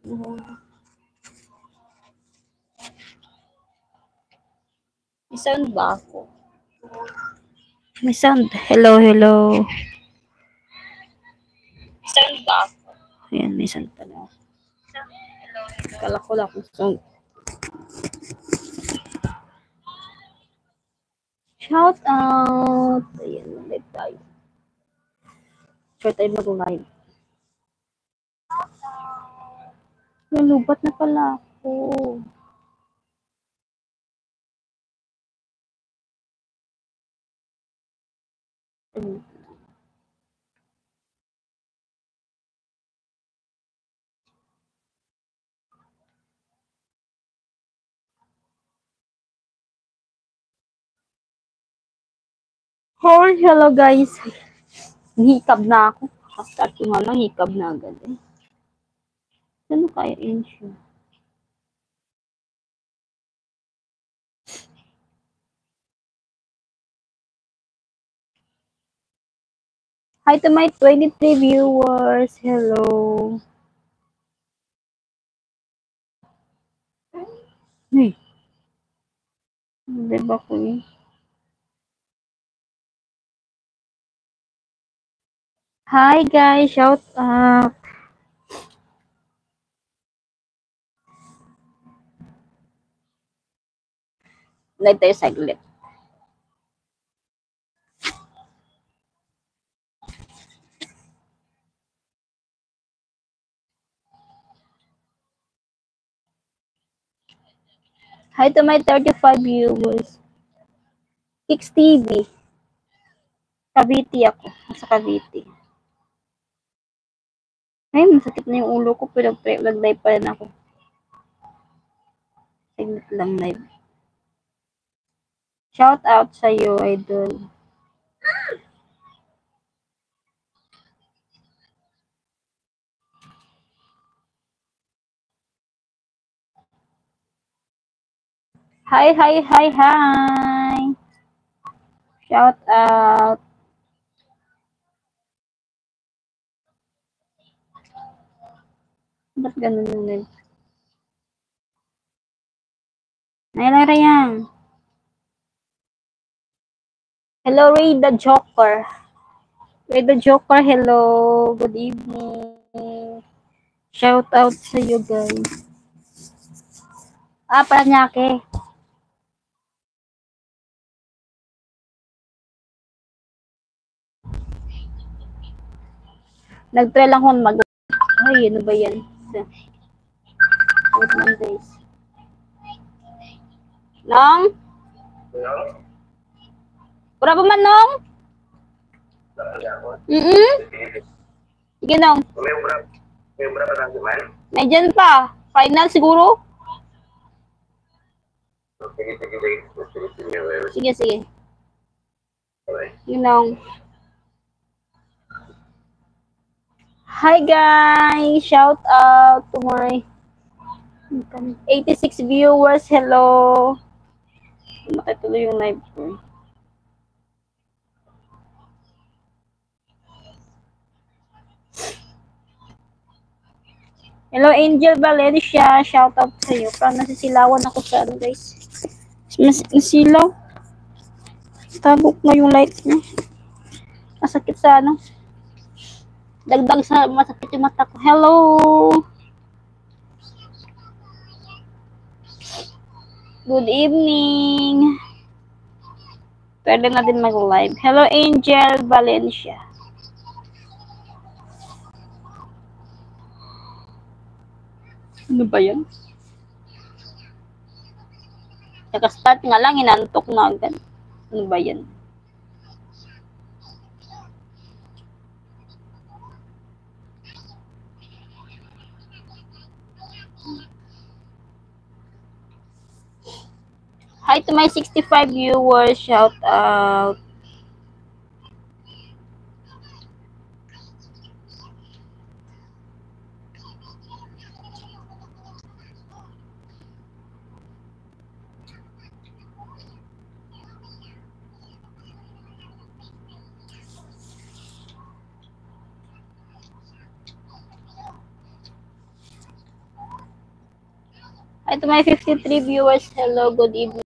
May sound ba ako? May sound. Hello, hello. May sound ba ako? Ayan, may sound pala. Kala ko lang kung sound. Shout out! Ayan, live tayo. Short tayo mag-live. Nalubat na pala ako. Mm. Hoy, hello guys. Hikab na ako. Start ko nga lang, hikab na agad eh. Ano kaya siya? Hi to my 23 viewers. Hello. Hey. Hindi ba ko yun? Hi guys, shout out. Live tayo saglit. Hi to my 35 viewers. Kicks TV. Cavite ako. Sa Cavite. Ay, masakit na yung ulo ko pero nag-live pa rin ako. Saglit lang live. Shout out sa iyo, idol. Hi, hi, hi, hi. Shout out. Ba't ganun yung live? Naila Rayang. Hello, Ray the Joker. Ray the Joker, hello. Good evening. Shout out sa you guys. Ah, Paranaque. Nag-try lang ako mag... Ay, ano ba yan? Wait lang guys. Nong? Pura pa man, Nong? Mm-mm. Sige, Nong. May lang man. May pa. Final siguro? Sige, sige, sige. Sige, sige. Hi guys! Shout out to my 86 viewers. Hello! Makituloy yung live ko. Hello Angel Valencia, shout out sa iyo. Parang nasisilawan ako sa ano guys. Mas nasilaw. Tagok na yung lights niya. Masakit sa ano. Dagdag sa masakit yung mata ko. Hello! Good evening! Pwede na din mag-live. Hello, Angel Valencia. Ano ba yan? Naka-start nga lang, inantok na agad. Ano ba yan? Hi to my 65 viewers. Shout out. Ito may 53 viewers. Hello, good evening.